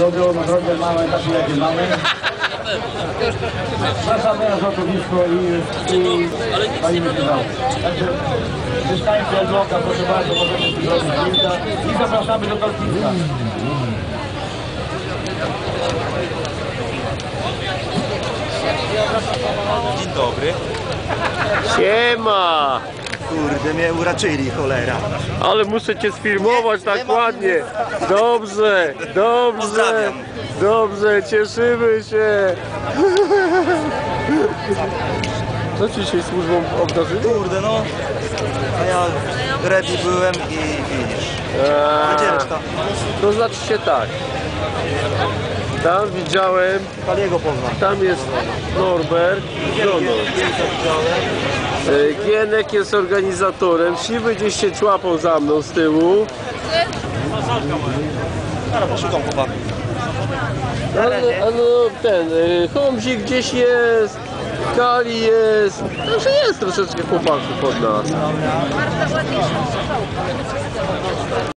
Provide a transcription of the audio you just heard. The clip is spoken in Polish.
Lubią naprawdę małe takie jakie mamy. Zapraszamy na złotowisko i, i się dalej. Także mieszkańcy Elbląga, proszę bardzo, tu zrobić zdjęcia i zapraszamy do Kolpiska. Dzień dobry. Siema! Kurde, mnie uraczyli, cholera. Ale muszę cię sfilmować tak ładnie. Dobrze, dobrze, Pozdrawiam. dobrze, cieszymy się. Co ci dzisiaj służbą obdarzyli? Kurde, no. A ja ready byłem i widzisz. A gdzie reszta? To znaczy się tak. Tam widziałem, Paliego poznam. tam jest Norbert, Jono. E, Gienek jest organizatorem, Siwy gdzieś się człapał za mną z tyłu. Zaraz chłopaka. Ale, ale ten, y, Homzik gdzieś jest, Kali jest, także jest troszeczkę chłopaków od nas.